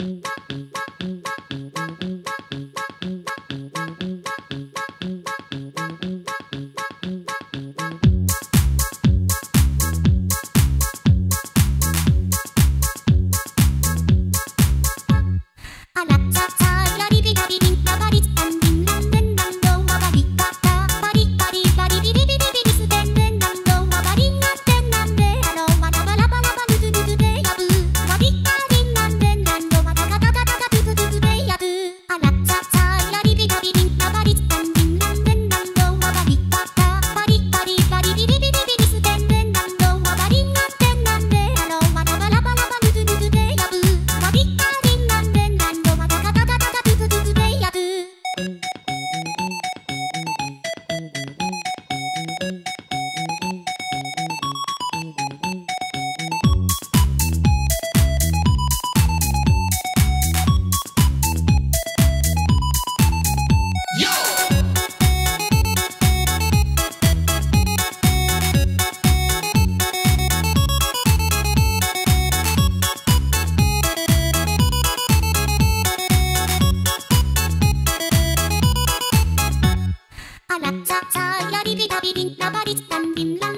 Mm-hmm. ラッツァサーヤリビタビリンナバリスタンビンラン